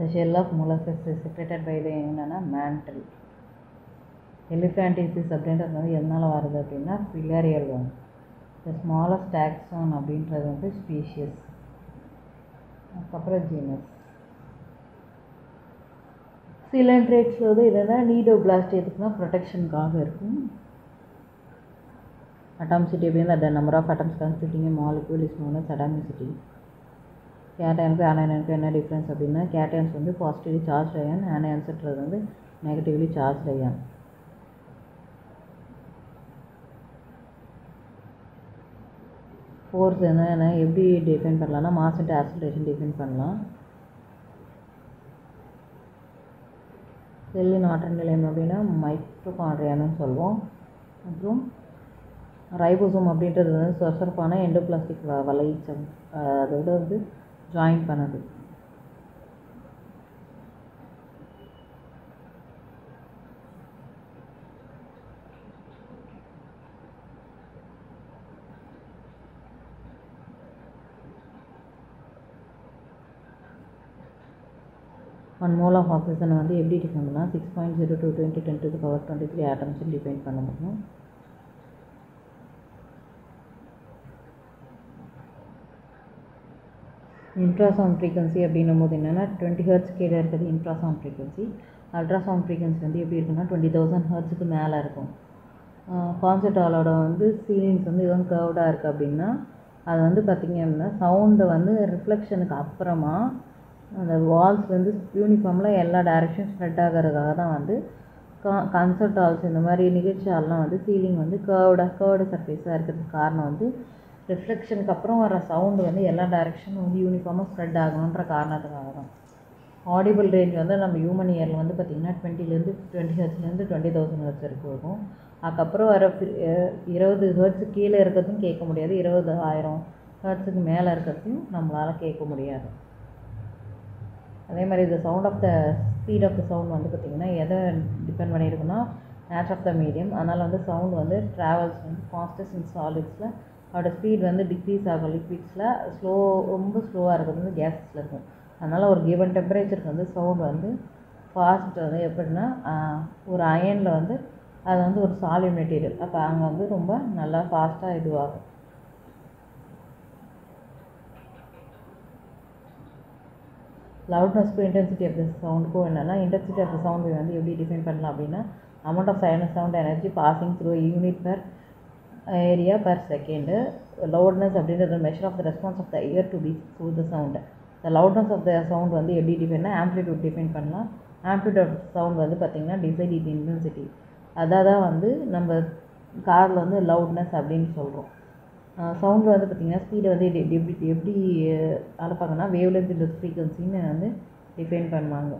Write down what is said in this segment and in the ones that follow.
The shell of molluscs separated by the என்னென்னா mantle elephantiasis அப்படின்றது வந்து எதனால் வருது அப்படின்னா filarial one the smallest taxon அப்படின்றது வந்து ஸ்பீஷியஸ் அதுக்கப்புறம் ஜீனஸ் சிலண்ட்ரேட்ஸில் வந்து என்னென்னா நீடோ பிளாஸ்ட் எதுக்குன்னா ப்ரொடெக்ஷனுக்காக இருக்கும் அட்டாமிசிட்டி அப்படின்னா the number of atoms constituting molecule is known as atomicity கேட்டனுக்கு ஆனயனுக்கு என்ன டிஃப்ரென்ஸ் அப்படின்னா கேட்டயன்ஸ் வந்து பாசிட்டிவ்லி சார்ஜ் அயன் ஆனயன்ஸ்ன்றது வந்து நெகட்டிவ்லி சார்ஜ் அயன் ஃபோர்ஸ் என்னென்ன எப்படி டிஃபைன் பண்ணலாம்னா மாஸ் இன்ட்டு ஆக்சிலரேஷன் டிஃபைன் பண்ணலாம். செல்லின் ஆற்றல் நிலையம் அப்படின்னா மைக்ரோகாண்ட்ரியான்னு சொல்லுவோம் அப்புறம் ரைபோசோம் அப்படின்றது வந்து சொசர்ப்பான எண்டோபிளாஸ்டிக் வ வலைச்சம் அதோட வந்து ஜாயின் பண்ணுது. ஒன் மோல் ஆஃப் ஆக்சிஜனை வந்து எப்படி define six point zero two twenty ten to power twenty three atoms define பண்ண முடியும். இன்ட்ராசவுண்ட் ஃப்ரீக்வன்சி அப்படின்னும் போது என்னென்னா டுவெண்ட்டி ஹர்ட்ஸ் கீழே இருக்கிறது இன்ட்ராசவுண்ட் ஃப்ரீக்வன்சி அல்ட்ராசவுண்ட் ஃப்ரீக்வன்சி வந்து எப்படி இருக்குன்னா டுவெண்ட்டி தௌசண்ட் ஹர்ட்ஸுக்கு மேலே இருக்கும். கான்செர்ட் ஹாலோட வந்து சீலிங்ஸ் வந்து எதுவும் கர்வ்டாக இருக்குது அப்படின்னா அது வந்து பார்த்திங்க அப்படின்னா சவுண்டை வந்து ரிஃப்ளெக்ஷனுக்கு அப்புறமா அந்த வால்ஸ் வந்து யூனிஃபார்மில் எல்லா டைரெக்ஷன் ஸ்ப்ரெட் ஆகிறதுக்காக தான் வந்து கா கன்சர்ட் ஹால்ஸ் இந்த மாதிரி நிகழ்ச்சி ஹால்லாம் வந்து சீலிங் வந்து கேர்வ்டாக கர்வ்டு சர்ஃபேஸாக இருக்கிறதுக்கு காரணம் வந்து ரிஃப்ளெக்ஷனுக்கு அப்புறம் வர சவுண்டு வந்து எல்லா டைரெக்ஷனும் வந்து யூனிஃபார்மாக ஸ்ப்ரெட் ஆகணுன்ற காரணத்துக்காக தான். ஆடிபிள் ரேஞ்ச் வந்து நம்ம ஹியூமன் இயரில் வந்து பார்த்திங்கன்னா டுவெண்ட்டிலேருந்து டுவெண்ட்டி ஹர்ட்ஸ்லேருந்து டுவெண்ட்டி தௌசண்ட் ஹர்ட்ஸ் வரைக்கும் இருக்கும். அதுக்கப்புறம் வர இருபது ஹர்ட்ஸு கீழே இருக்கிறதும் கேட்க முடியாது. இருபது ஆயிரம் ஹர்ட்ஸுக்கு மேலே இருக்கிறதையும் நம்மளால் கேட்க முடியாது. அதே மாதிரி இந்த sound of the speed of the sound வந்து பார்த்திங்கன்னா எதை டிபெண்ட் பண்ணியிருக்குன்னா நேச்சர் ஆஃப் த மீடியம் அதனால் வந்து சவுண்ட் வந்து ட்ராவல்ஸ் வந்து ஃபாஸ்டஸ்ட் இன் சாலிட்ஸில் அதோடய ஸ்பீட் வந்து டிக்ரீஸ் ஆகும் லிக்விட்ஸில் ஸ்லோ ரொம்ப ஸ்லோவாக இருக்கிறது வந்து கேஸஸில் இருக்கும். அதனால் ஒரு கிவன் டெம்பரேச்சருக்கு வந்து சவுண்ட் வந்து ஃபாஸ்ட் வந்து எப்படின்னா ஒரு அயனில் வந்து அது வந்து ஒரு சாலிட் மெட்டீரியல் அப்போ அங்கே வந்து ரொம்ப நல்லா ஃபாஸ்ட்டாக இதுவாகும். லவுட்னஸ்க்கும் இன்டென்சிட்டி ஆஃப் த சவுண்டுக்கும் என்னென்னா இன்டென்சிட்டி ஆஃப் த சவுண்ட் வந்து எப்படி டிஃபைன் பண்ணலாம் அப்படின்னா amount of sinus sound energy passing through unit per area per second loudness அப்படின்றது measure of the response of the ear to be through the sound the loudness of the sound வந்து எப்படி டிஃபைன்னா amplitude define பண்ணலாம். Amplitude of sound வந்து பார்த்திங்கன்னா decide it intensity அதாக தான் வந்து நம்ம காரில் வந்து லவுட்னஸ் அப்படின்னு சொல்கிறோம் சவுண்டில் வந்து பார்த்திங்கன்னா ஸ்பீடை வந்து எப்படி எப்படி எப்படி அளப்பாங்கன்னா வேவ் ஃப்ரீக்வன்சின்னு வந்து டிஃபைன் பண்ணுவாங்க.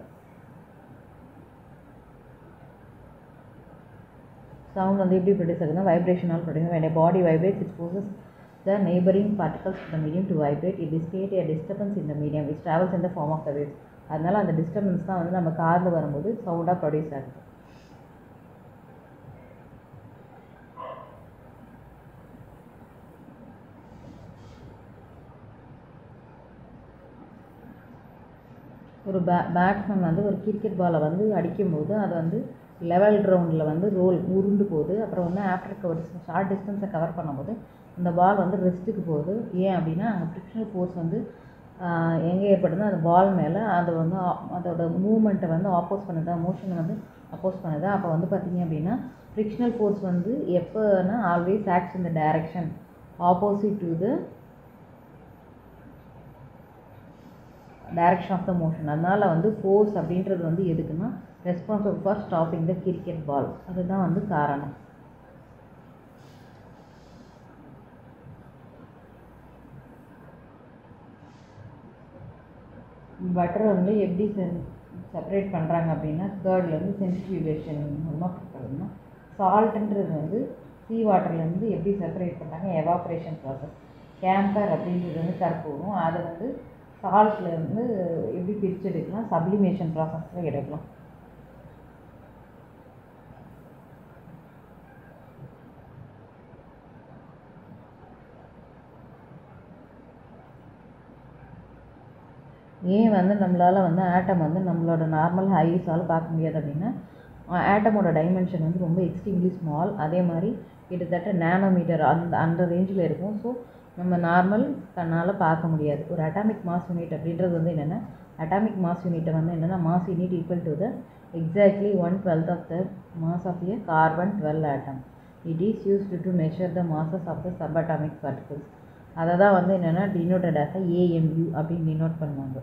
சவுண்ட் வந்து எப்படி ப்ரொடியூஸ் ஆகுதுன்னா வைப்ரேஷனால் ப்ரொடியூஸ் என்னுடைய body vibrate it forces the neighboring particles the medium to vibrate it is create a disturbance இந்த மீடியம் இட் ட்ராவல்ஸ் இந்த ஃபார்ம் ஆஃப் த வேவ்ஸ் அதனால் அந்த டிஸ்டர்பன்ஸ் தான் வந்து நம்ம காரில் வரும்போது சவுண்டாக ப்ரொடியூஸ் ஆகுது ஒரு பே பேட்ஸ்மேன் வந்து ஒரு கிரிக்கெட் பாலை வந்து அடிக்கும்போது அது வந்து லெவல் கிரவுண்டில் வந்து ரோல் உருண்டு போகுது. அப்புறம் வந்து ஆஃப்டர் கவர் ஷார்ட் டிஸ்டன்ஸை கவர் பண்ணும்போது அந்த பால் வந்து ரெஸ்ட்டுக்கு போகுது. ஏன் அப்படின்னா அங்கே ஃப்ரிக்ஷனல் ஃபோர்ஸ் வந்து எங்கே ஏற்படுதுன்னா அந்த பால் மேலே அது வந்து அதோட மூமெண்ட்டை வந்து ஆப்போஸ் பண்ணுது மோஷனை வந்து அப்போஸ் பண்ணுது. அப்போ வந்து பார்த்திங்க அப்படின்னா ஃப்ரிக்ஷனல் ஃபோர்ஸ் வந்து எப்போனா ஆல்வேஸ் ஆக்ஸ் இந்த direction opposite to the direction of the motion அதனால் வந்து ஃபோர்ஸ் அப்படின்றது வந்து எதுக்குன்னா responsible for stopping the cricket ball அதுதான் வந்து காரணம். பட்டர் வந்து எப்படி செப்பரேட் பண்ணுறாங்க அப்படின்னா கேர்ட்லேருந்து சென்சிட்டிவேஷன் மூலமாக பண்ணுறதுனா சால்ட்டுன்றது வந்து சீ வாட்டர்லேருந்து எப்படி செப்பரேட் பண்ணுறாங்க எவாப்ரேஷன் ப்ராசஸ் கேம்பர் அப்படின்றது வந்து கற்பூரம் அதை வந்து சால்ட்லேருந்து எப்படி பிரித்து எடுக்கலாம்? சப்ளிமேஷன் ப்ராசஸில் எடுக்கலாம். ஏன் வந்து நம்மளால் வந்து ஆட்டம் வந்து நம்மளோட நார்மல் ஹைஸால் பார்க்க முடியாது அப்படின்னா ஆட்டமோட டைமென்ஷன் வந்து ரொம்ப எக்ஸ்ட்ரீம்லி ஸ்மால் அதே மாதிரி கிட்டத்தட்ட நேனோமீட்டர் அந்த அந்த ரேஞ்சில் இருக்கும். ஸோ நம்ம நார்மல் கண்ணால் பார்க்க முடியாது. ஒரு அட்டாமிக் மாஸ் யூனிட் அப்படின்றது வந்து என்னென்னா அட்டாமிக் மாஸ் யூனிட்டை வந்து என்னென்னா mass unit equal to the exactly one twelfth of the mass of a carbon twelve atom it is used to measure the masses of the subatomic particles அதை தான் வந்து என்னென்னா டினோட்டட் ஆஸ் ஏஎம்யூ அப்படின்னு denote பண்ணுவாங்க.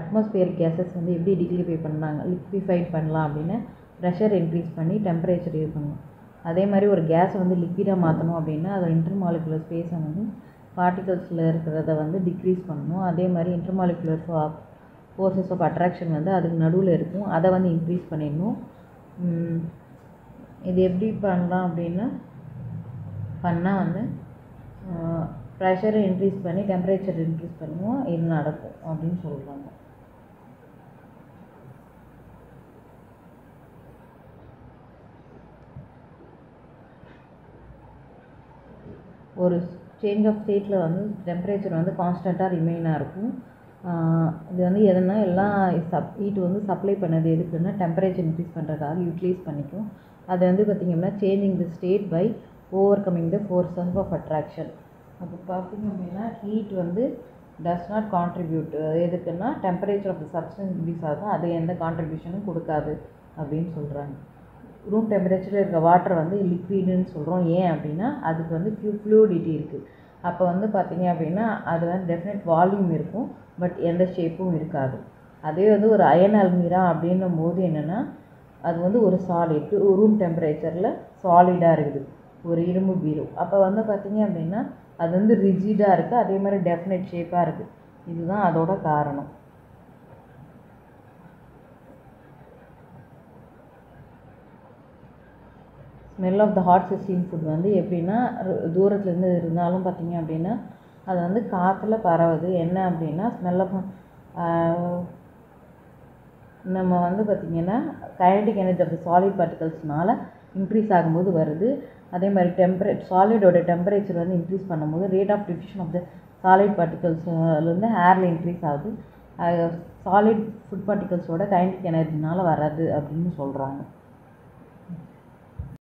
Atmosphere gases வந்து எப்படி டிக்ளிஃபை பண்ணாங்க liquefied பண்ணலாம் அப்படின்னு ப்ரெஷர் இன்க்ரீஸ் பண்ணி டெம்பரேச்சர் இது பண்ணணும் அதே மாதிரி ஒரு கேஸை வந்து லிக்விடாக மாற்றணும் அப்படின்னா அதை இன்டர்மாலிகுலர் ஸ்பேஸை வந்து பார்ட்டிகல்ஸில் இருக்கிறத வந்து டிக்ரீஸ் பண்ணணும். அதே மாதிரி இன்டர்மாலிகுலர் ஃபோர்ஸஸ் ஆஃப் அட்ராக்ஷன் வந்து அதுக்கு நடுவில் இருக்கும். அதை வந்து இன்க்ரீஸ் பண்ணிடணும். இது எப்படி பண்ணலாம் அப்படின்னா பண்ணால் வந்து ப்ரெஷரை இன்க்ரீஸ் பண்ணி டெம்பரேச்சர் இன்க்ரீஸ் பண்ணுவோம் இது நடக்கும் அப்படின்னு சொல்கிறாங்க ஒரு சேஞ்ச் ஆஃப் ஸ்டேட்டில் வந்து டெம்பரேச்சர் வந்து கான்ஸ்டண்ட்டாக ரிமைனாக இருக்கும். இது வந்து எதுனா எல்லாம் சப் ஹீட் வந்து சப்ளை பண்ணது எதுக்குன்னா டெம்பரேச்சர் இன்க்ரீஸ் பண்ணுறதுக்காக யூட்டிலைஸ் பண்ணிக்கும். அது வந்து பார்த்திங்கன்னா changing the state by overcoming the forces of attraction அப்போ பார்த்திங்க அப்படின்னா ஹீட் வந்து டஸ் நாட் கான்ட்ரிபியூட் எதுக்குன்னா temperature of the substance increase ஆகும். அது எந்த கான்ட்ரிபியூஷனும் கொடுக்காது அப்படின்னு சொல்கிறாங்க ரூம் டெம்பரேச்சரில் இருக்க வாட்டர் வந்து லிக்விடுன்னு சொல்கிறோம் ஏன் அப்படின்னா அதுக்கு வந்து ஃபியூ ஃப்ளூடிட்டி இருக்குது அப்போ வந்து பார்த்திங்க அப்படின்னா அது வந்து டெஃபினட் வால்யூம் இருக்கும் பட் எந்த ஷேப்பும் இருக்காது. அதே வந்து ஒரு அயன் அல்மீரா அப்படின்னும் போது என்னென்னா அது வந்து ஒரு சாலிட் ரூம் டெம்பரேச்சரில் சாலிடாக இருக்குது. ஒரு இரும்பு பீரோ. அப்போ வந்து பார்த்திங்க அப்படின்னா அது வந்து ரிஜிடாக இருக்குது அதே மாதிரி டெஃபினட் ஷேப்பாக இருக்குது இதுதான் அதோட காரணம். Smell of the hot sizzling food வந்து எப்படின்னா தூரத்துலேருந்து இருந்தாலும் பார்த்திங்க அப்படின்னா அது வந்து காற்றுல பரவுது. என்ன அப்படின்னா ஸ்மெல் ஆஃப் நம்ம வந்து பார்த்திங்கன்னா kinetic energy of the solid பார்ட்டிகல்ஸ்னால increase ஆகும்போது வருது. அதே மாதிரி டெம்பரே சாலிடோட டெம்பரேச்சர் வந்து இன்க்ரீஸ் பண்ணும்போது rate of diffusion of the solid பார்ட்டிகல்ஸ்லேருந்து ஏரில் இன்க்ரீஸ் ஆகுது. சாலிட் ஃபுட் பார்ட்டிகல்ஸோட கைனடிக் எனர்ஜினால் வராது அப்படின்னு சொல்கிறாங்க